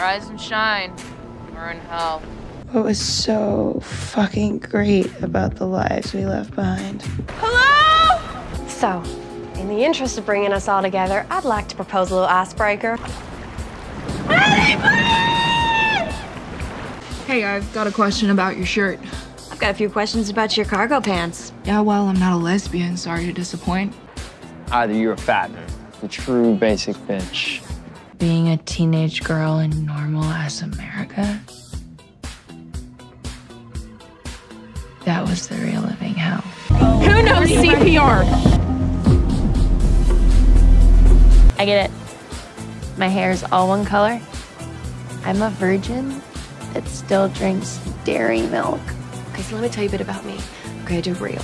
Rise and shine. We're in hell. What was so fucking great about the lives we left behind? Hello? So, in the interest of bringing us all together, I'd like to propose a little icebreaker. Hey, I've got a question about your shirt. I've got a few questions about your cargo pants. Yeah, well, I'm not a lesbian. Sorry to disappoint. Either you're a fat, the true basic bitch. Being a teenage girl in normal ass America. That was the real living hell. Who knows CPR? I get it. My hair is all one color. I'm a virgin that still drinks dairy milk. Okay, so let me tell you a bit about me. Okay, I do real.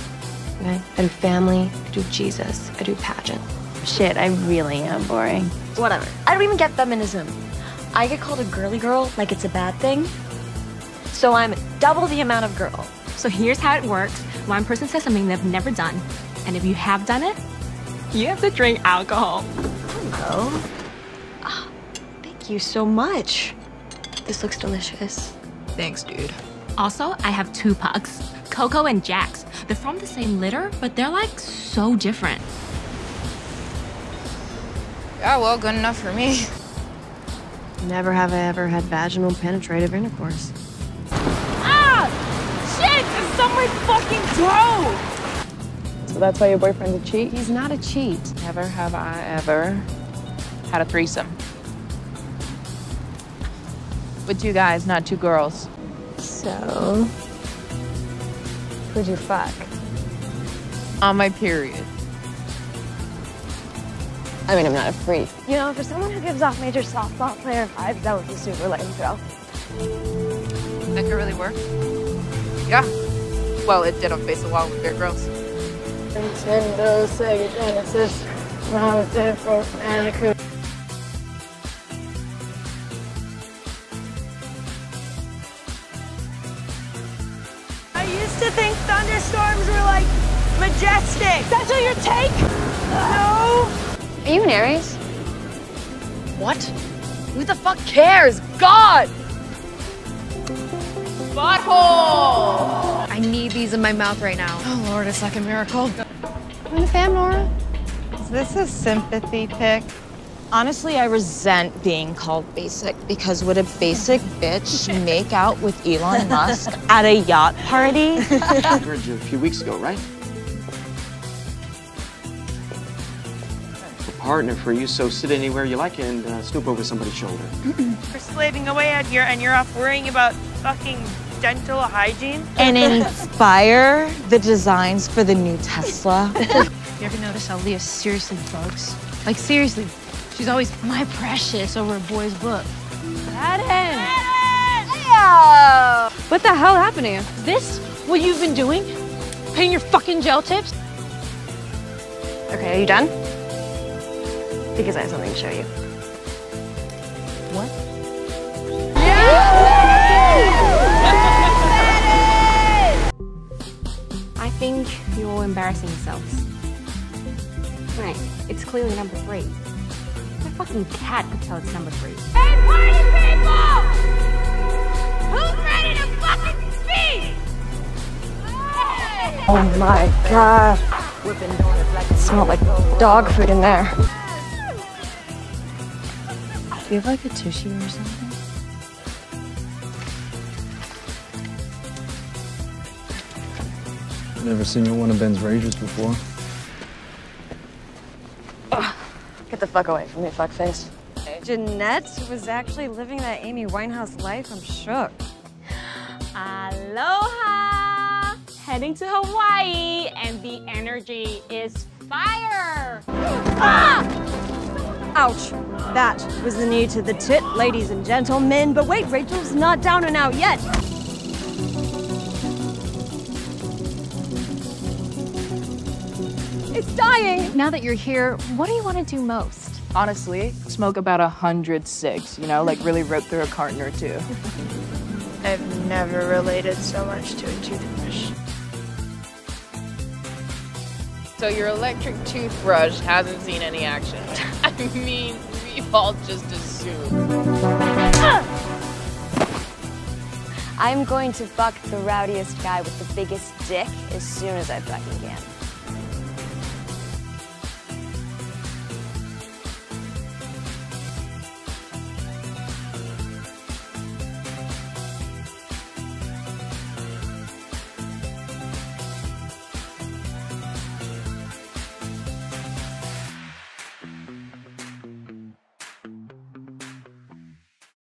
Okay? I do family, I do Jesus, I do pageant. Shit, I really am boring. Whatever. I don't even get feminism. I get called a girly girl like it's a bad thing. So I'm double the amount of girl. So here's how it works. One person says something they've never done, and if you have done it, you have to drink alcohol. Hello. Ah, thank you so much. This looks delicious. Thanks, dude. Also, I have two pugs, Coco and Jax. They're from the same litter, but they're like so different. Yeah, well, good enough for me. Never have I ever had vaginal penetrative intercourse. Ah! Shit! It's on my fucking throat! So that's why your boyfriend's a cheat? He's not a cheat. Never have I ever had a threesome. With two guys, not two girls. So, who'd you fuck? On my period. I mean, I'm not a freak. You know, for someone who gives off major softball player vibes, that was a super lame throw. That could really work. Yeah. Well, it did on Face the Wall with Bear Grylls. Nintendo, Sega Genesis, Mountain for Bandicoot. I used to think thunderstorms were like majestic. That's what your take? No. Are you an Aries? What? Who the fuck cares? God! Butthole! I need these in my mouth right now. Oh, Lord, it's like a miracle. I'm the fam, Nora. Is this a sympathy pick? Honestly, I resent being called basic because would a basic bitch make out with Elon Musk at a yacht party? I heard you a few weeks ago, right? Partner for you, so sit anywhere you like and uh, snoop over somebody's shoulder. We're slaving away out here and you're off worrying about fucking dental hygiene. and inspire the designs for the new Tesla. You ever notice how Leah seriously bugs? Like, seriously, she's always my precious over a boy's book. Adam! What the hell happened to you? This what you've been doing? Paying your fucking gel tips? Okay, are you done? Because I have something to show you. What? I think you're all embarrassing yourselves. Right, it's clearly number three. My fucking cat could tell it's number three. Hey, party people! Who's ready to fucking speak? Oh my god. It smelled like dog food in there. Do you have like a tissue or something? Never seen you at one of Ben's rages before. Get the fuck away from me, fuckface. Jeanette was actually living that Amy Winehouse life. I'm shook. Aloha! Heading to Hawaii, and the energy is fire! Ah! Ouch. That was the knee to the tit, ladies and gentlemen. But wait, Rachel's not down and out yet. It's dying. Now that you're here, what do you want to do most? Honestly, smoke about a hundred cigs, you know, like really rip through a carton or two. I've never related so much to a toothbrush. So your electric toothbrush hasn't seen any action. I mean, we've all just assume. I'm going to fuck the rowdiest guy with the biggest dick as soon as I fucking can.